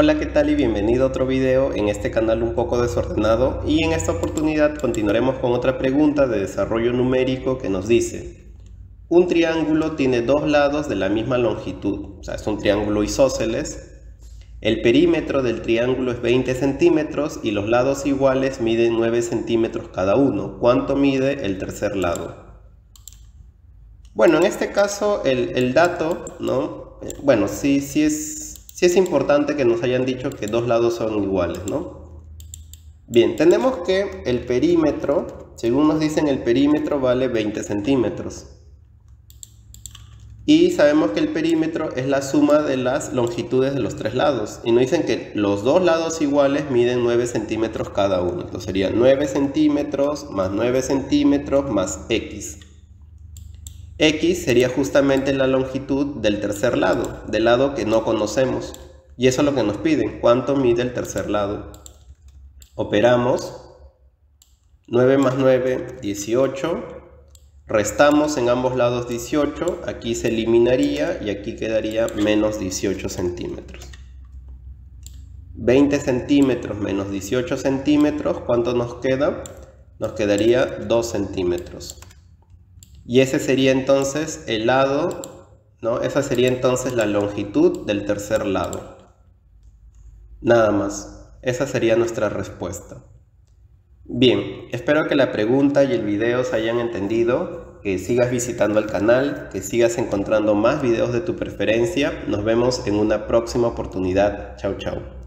Hola, ¿qué tal y bienvenido a otro video en este canal un poco desordenado y en esta oportunidad continuaremos con otra pregunta de desarrollo numérico que nos dice un triángulo tiene dos lados de la misma longitud, o sea, es un triángulo isósceles el perímetro del triángulo es 20 centímetros y los lados iguales miden 9 centímetros cada uno. ¿Cuánto mide el tercer lado? Bueno, en este caso el, dato, ¿no? Eh, bueno, sí, sí, es, sí es importante que nos hayan dicho que dos lados son iguales, ¿no? Bien, tenemos que el perímetro, según nos dicen el perímetro vale 20 centímetros. Y sabemos que el perímetro es la suma de las longitudes de los tres lados. Y nos dicen que los dos lados iguales miden 9 centímetros cada uno. Entonces sería 9 centímetros más 9 centímetros más x. x sería justamente la longitud del tercer lado, del lado que no conocemos. Y eso es lo que nos piden. ¿Cuánto mide el tercer lado? Operamos. 9 más 9, 18 Restamos en ambos lados 18, aquí se eliminaría y aquí quedaría menos 18 centímetros. 20 centímetros menos 18 centímetros, ¿cuánto nos queda? Nos quedaría 2 centímetros. Y ese sería entonces el lado, ¿no? Esa sería entonces la longitud del tercer lado. Nada más. Esa sería nuestra respuesta. Bien, espero que la pregunta y el video se hayan entendido, que sigas visitando el canal, que sigas encontrando más videos de tu preferencia. Nos vemos en una próxima oportunidad. Chao, chao.